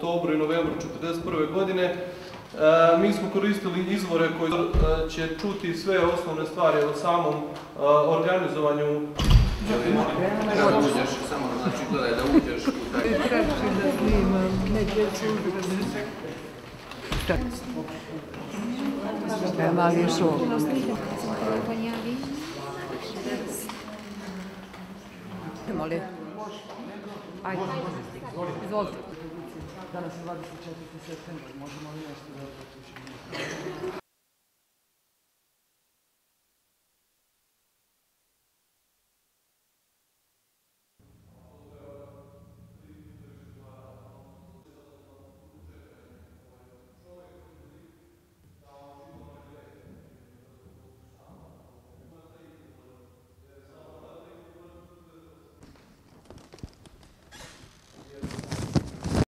oktobru i novembru 1941. godine. E, Mi smo koristili izvore koji e, će čuti sve osnovne stvari o samom e, organizovanju Da uđeš, samo znači da uđeš ovo. Idemo li? Ajde. Izvolite. Danas je 24. septembar, možemo li nešto da